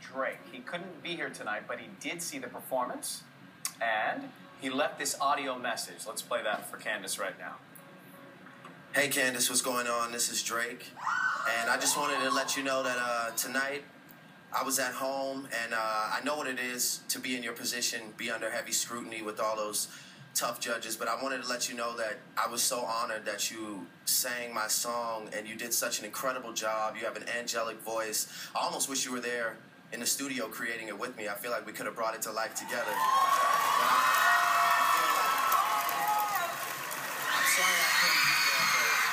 Drake. He couldn't be here tonight, but he did see the performance, and he left this audio message. Let's play that for Candace right now. Hey Candace, what's going on? This is Drake, and I just wanted to let you know that uh, tonight I was at home, and uh, I know what it is to be in your position, be under heavy scrutiny with all those tough judges. But I wanted to let you know that I was so honored that you sang my song, and you did such an incredible job. You have an angelic voice. I almost wish you were there in the studio creating it with me. I feel like we could have brought it to life together. But I, I'm sorry I couldn't be there, but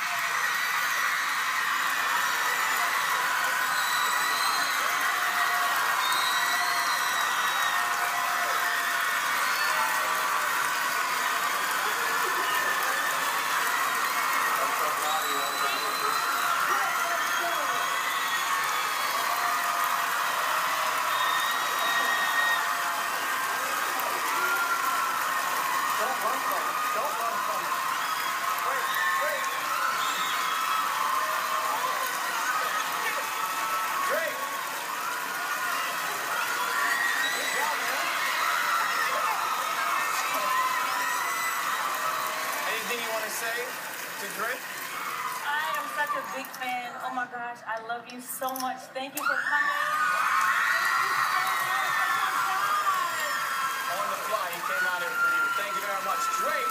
Don't run from it. Don't run from it. Wait, wait. Drake. Good job, man. Anything you want to say to Drake? I am such a big fan. Oh my gosh, I love you so much. Thank you for coming. On the fly, he came out here for you. Thank you very much. Drake,